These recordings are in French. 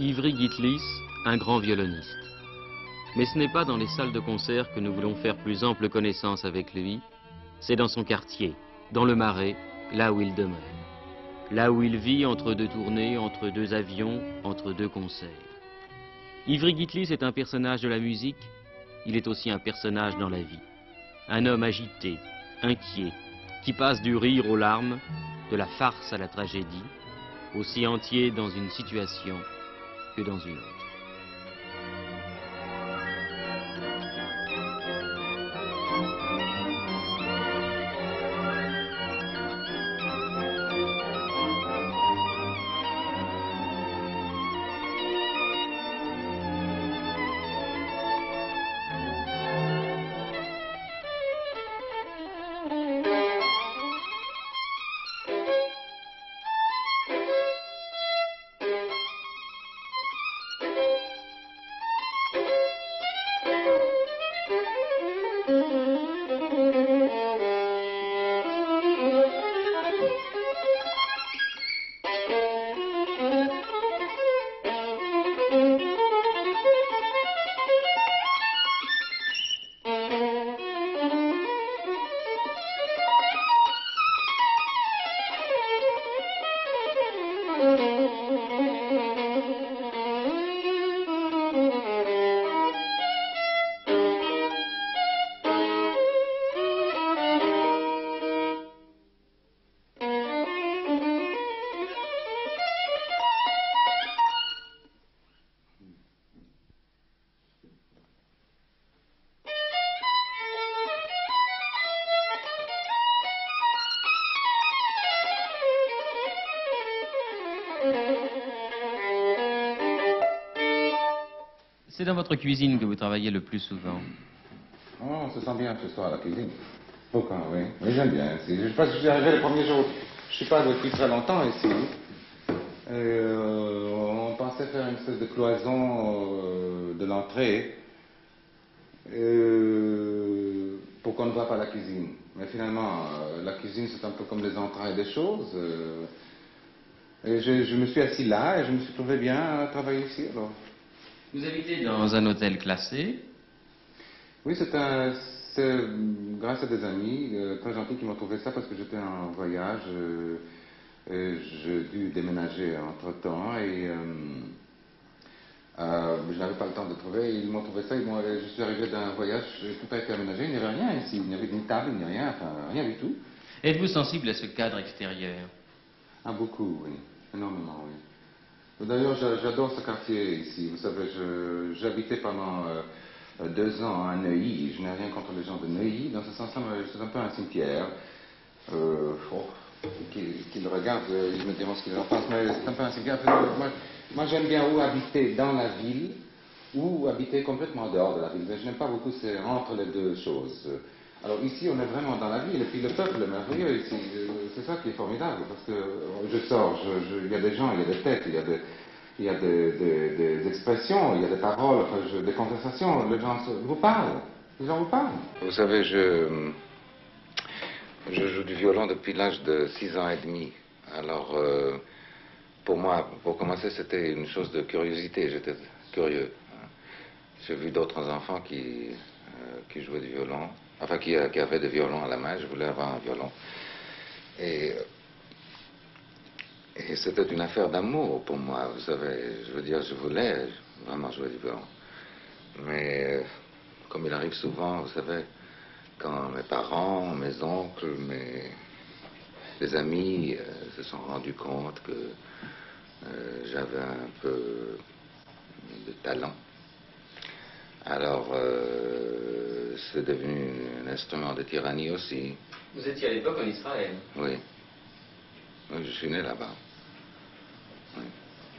Ivry Gitlis, un grand violoniste. Mais ce n'est pas dans les salles de concert que nous voulons faire plus ample connaissance avec lui, c'est dans son quartier, dans le Marais, là où il demeure. Là où il vit entre deux tournées, entre deux avions, entre deux concerts. Ivry Gitlis est un personnage de la musique, il est aussi un personnage dans la vie. Un homme agité, inquiet, qui passe du rire aux larmes, de la farce à la tragédie, aussi entier dans une situation que dans une autre. Thank you. C'est dans votre cuisine que vous travaillez le plus souvent. Oh, on se sent bien ce soir à la cuisine. Pourquoi, oui. J'aime bien. Je pense que je suis arrivé le premier jour. Je suis pas depuis très longtemps ici. Euh, on pensait faire une espèce de cloison euh, de l'entrée euh, pour qu'on ne voit pas la cuisine. Mais finalement, la cuisine, c'est un peu comme les entrailles des choses. je, me suis assis là et je me suis trouvé bien à travailler ici. Vous habitez dans un hôtel classé. Oui, c'est un, grâce à des amis euh, très gentils qui m'ont trouvé ça parce que j'étais en voyage. euh, j'ai dû déménager entre temps et euh, euh, je n'avais pas le temps de trouver. Ils m'ont trouvé ça. Ils je suis arrivé d'un voyage, tout pas été aménagé. Il n'y avait rien ici. Il n'y avait ni table, ni rien, enfin rien du tout. Êtes-vous sensible à ce cadre extérieur? Ah, beaucoup, oui. Énormément, oui. D'ailleurs, j'a- j'adore ce quartier ici. Vous savez, j'habitais pendant euh, deux ans à Neuilly. Je n'ai rien contre les gens de Neuilly. Dans ce sens-là, c'est un peu un cimetière. Euh, oh, qu'ils regardent, euh, ils me diront ce qu'ils en pensent, mais c'est un peu un cimetière. Moi, moi, j'aime bien ou habiter dans la ville ou habiter complètement dehors de la ville. Mais je n'aime pas beaucoup, c'est entre les deux choses. Alors ici, on est vraiment dans la ville, et puis le peuple est merveilleux ici. Euh, C'est ça qui est formidable, parce que euh, je sors, il y a des gens, il y a des têtes, il y a des, expressions, il y a des paroles, des conversations. Les gens vous parlent, les gens vous parlent. Vous savez, je, joue du violon depuis l'âge de 6 ans et demi. Alors, euh, pour moi, pour commencer, c'était une chose de curiosité. J'étais curieux. J'ai vu d'autres enfants qui, qui jouaient du violon, enfin qui, euh, qui avaient des violons à la main. Je voulais avoir un violon. Et, et c'était une affaire d'amour pour moi. Vous savez, je veux dire, je voulais vraiment jouer du violon. Mais euh, comme il arrive souvent, vous savez, quand mes parents, mes oncles, mes amis euh, se sont rendus compte que euh, j'avais un peu de talent. Alors, euh, c'est devenu un instrument de tyrannie aussi. Vous étiez à l'époque en Israël. Oui. Oui, je suis né là-bas. Oui.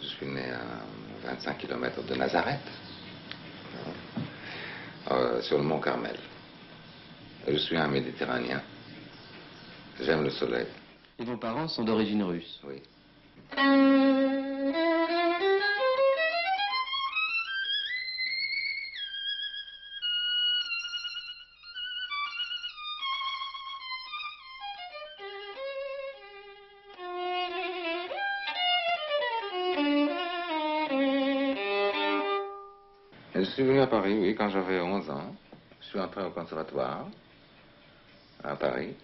Je suis né à 25 km de Nazareth, euh, sur le mont Carmel. Je suis un Méditerranéen. J'aime le soleil. Et vos parents sont d'origine russe. Oui. Suis venu à Paris, oui, quand j'avais 11 ans. Je suis entré au conservatoire à Paris.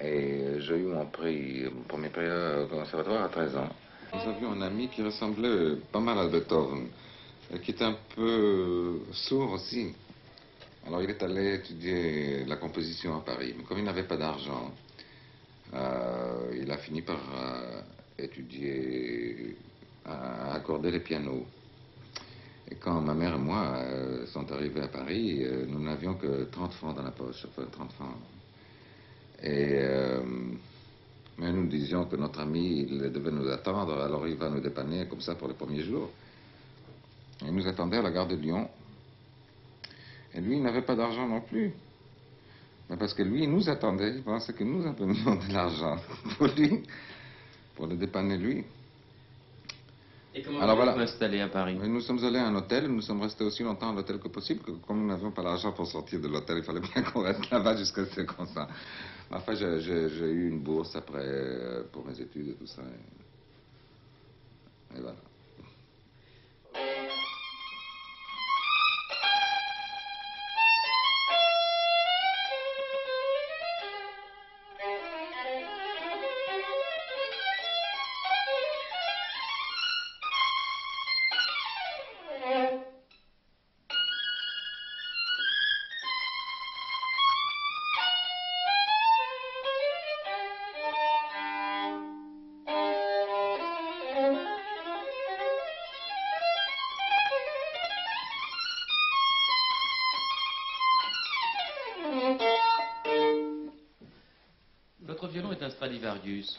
Et j'ai eu mon prix, mon premier prix au conservatoire à 13 ans. Nous avions un ami qui ressemblait pas mal à Beethoven, qui était un peu sourd aussi. Alors il est allé étudier la composition à Paris. Mais comme il n'avait pas d'argent, euh, il a fini par euh, étudier, à accorder les pianos. Et quand ma mère et moi euh, sont arrivés à Paris, nous n'avions que 30 francs dans la poche, enfin 30 francs. Et, mais nous disions que notre ami, il devait nous attendre, alors il va nous dépanner comme ça pour les premiers jours. Il nous attendait à la gare de Lyon. Et lui, il n'avait pas d'argent non plus. Mais parce que lui, il nous attendait, il pensait que nous apprenions de l'argent pour lui, pour le dépanner lui. Et comment Alors, voilà. installé à Paris Nous sommes allés à un hôtel, nous sommes restés aussi longtemps à l'hôtel que possible, que comme nous n'avions pas l'argent pour sortir de l'hôtel, il fallait bien qu'on reste là-bas jusqu'à ce qu'on ça. Enfin, j'ai eu une bourse après euh, pour mes études et tout ça. et voilà.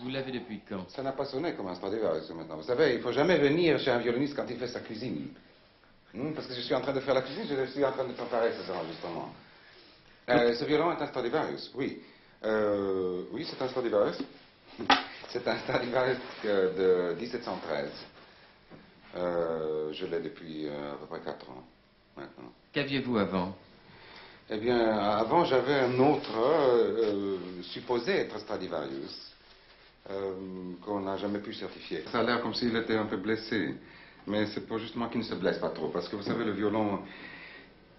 Vous l'avez depuis quand? Ça n'a pas sonné comme un Stradivarius maintenant. Vous savez, il ne faut jamais venir chez un violoniste quand il fait sa cuisine. Hmm, parce que je suis en train de faire la cuisine, je suis en train de préparer ces enregistrements. Euh, ce violon est un Stradivarius, oui. Euh, oui, c'est un Stradivarius. c'est un Stradivarius de 1713. Euh, je l'ai depuis à peu près 4 ans maintenant. Qu'aviez-vous avant? Eh bien, avant, j'avais un autre supposé être Stradivarius. Euh, qu'on n'a jamais pu certifier. Ça a l'air comme s'il était un peu blessé, mais c'est pour justement qu'il ne se blesse pas trop, parce que vous savez, le violon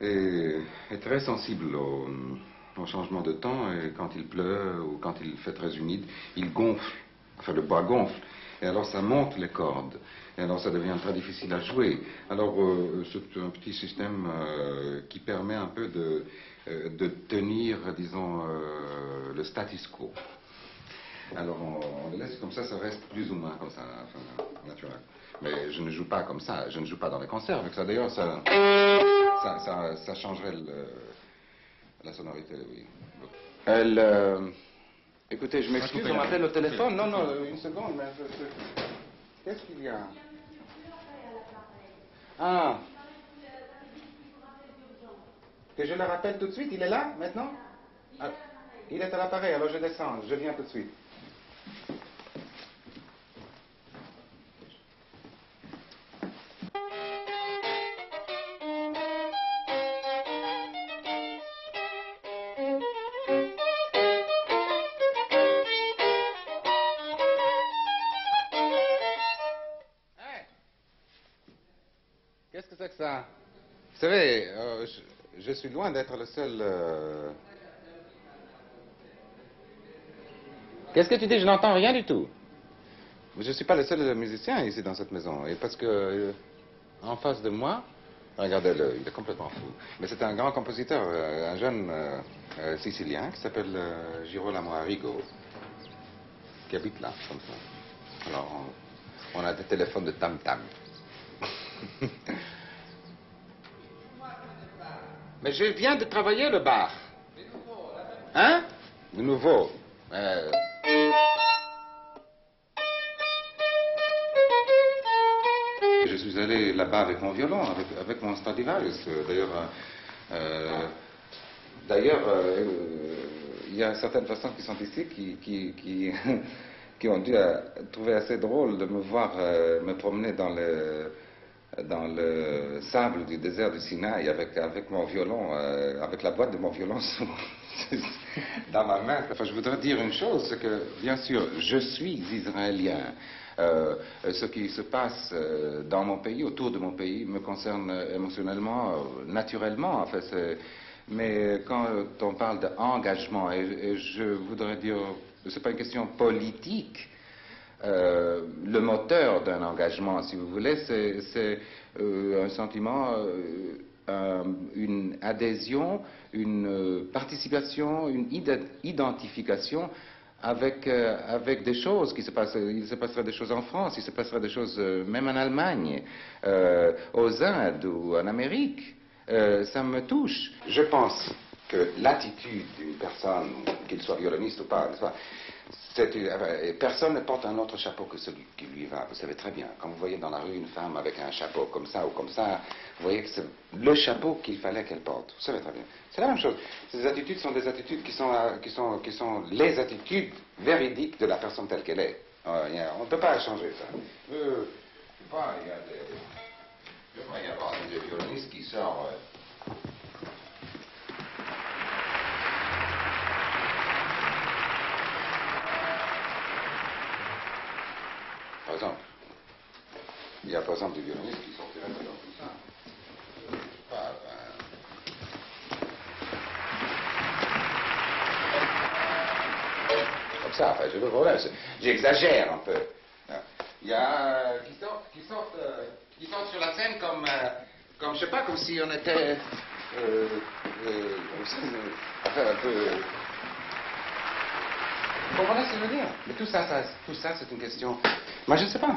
est, très sensible au, changement de temps, et quand il pleut ou quand il fait très humide, il gonfle, enfin le bois gonfle, et alors ça monte les cordes, et alors ça devient très difficile à jouer. Alors euh, c'est un petit système euh, qui permet un peu de, de tenir, disons, le status quo. Alors on, le laisse comme ça, ça reste plus ou moins comme ça, enfin, naturel. Mais je ne joue pas comme ça, je ne joue pas dans les concerts avec ça. D'ailleurs, ça, ça, changerait la sonorité, oui. Elle, euh, écoutez, je m'excuse, on m'appelle au téléphone. Non, non, une seconde, mais qu'est-ce qu'il y a? Ah. Que je le rappelle tout de suite, il est là, maintenant? Ah, Il est à l'appareil, alors je descends, je viens tout de suite. Suis loin d'être le seul... Euh, Qu'est-ce que tu dis? Je n'entends rien du tout. Je ne suis pas le seul musicien ici dans cette maison. Et parce que euh, en face de moi, regardez-le, il est complètement fou. Mais c'est un grand compositeur, un jeune sicilien qui s'appelle Girolamo Arrigo, qui habite là, comme ça. Alors, on, on a des téléphones de tam-tam. Mais je viens de travailler le bar. Hein? De nouveau. Euh... Je suis allé là-bas avec mon violon, avec, mon Stradivarius. D'ailleurs, euh, d'ailleurs, euh, il y a certaines personnes qui sont ici qui, qui, qui, ont dû trouver assez drôle de me voir me promener dans le dans le sable du désert du Sinaï avec, avec mon violon, euh, avec la boîte de mon violon dans ma main. Enfin, je voudrais dire une chose, c'est que, bien sûr, je suis israélien. Euh, ce qui se passe euh, dans mon pays, autour de mon pays, me concerne émotionnellement, naturellement. En fait, mais quand on parle d'engagement, et, je voudrais dire, ce n'est pas une question politique, euh, le moteur d'un engagement, si vous voulez, c'est euh, un sentiment, euh, une adhésion, une participation, une identification avec, avec des choses qui se passent. Il se passerait des choses en France, il se passerait des choses même en Allemagne, aux Indes ou en Amérique. ça me touche. Je pense que l'attitude d'une personne, qu'il soit violoniste ou pas, personne ne porte un autre chapeau que celui qui lui va. Vous savez très bien. Quand vous voyez dans la rue une femme avec un chapeau comme ça ou comme ça, vous voyez que c'est le chapeau qu'il fallait qu'elle porte. Vous savez très bien. C'est la même chose. Ces attitudes sont des attitudes qui sont, euh, les attitudes véridiques de la personne telle qu'elle est. Euh, on ne peut pas changer ça. Euh, pas, il y a des, violonistes qui sortent exemple, il y a par exemple des violonistes qui sortiraient dans tout ça. Pas, Comme ça, enfin, je veux problème. J'exagère un peu. Il y a euh, qui sortent, qui sortent, euh, qui sortent sur la scène comme, euh, comme je sais pas, comme si on était, euh, enfin, un peu. Vous comprenez ce que je veux dire? Mais tout ça, ça tout ça, c'est une question moi, je ne sais pas.